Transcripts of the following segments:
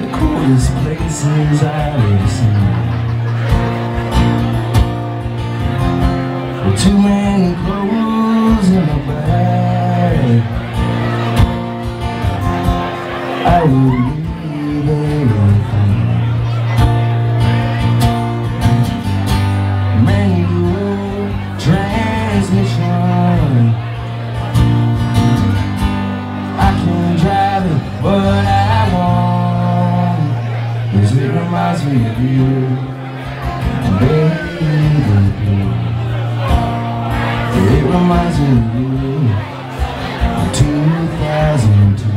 The coolest places I've ever seen. Too many clothes in my bag. I would 'Cause it reminds me of you, baby. It reminds me of you, 2002.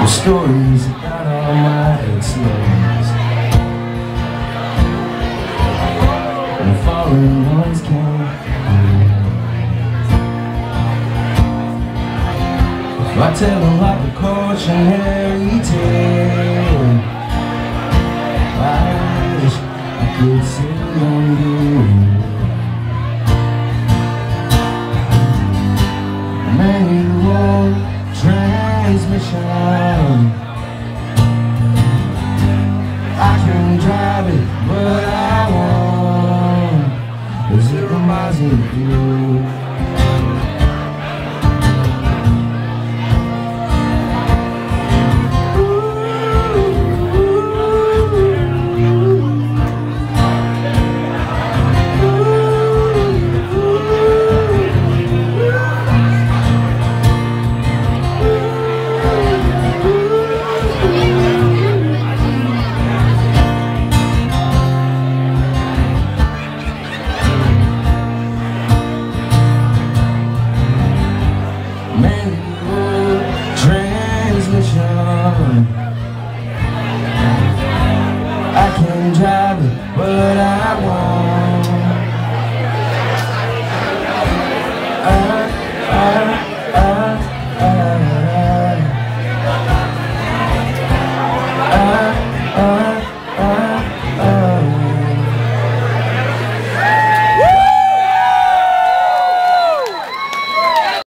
The stories about all my ex-lovers And I tell them like a cautionary tale I wish I could sit on you transmission. I can drive it, but I won't. Cause it reminds me you man.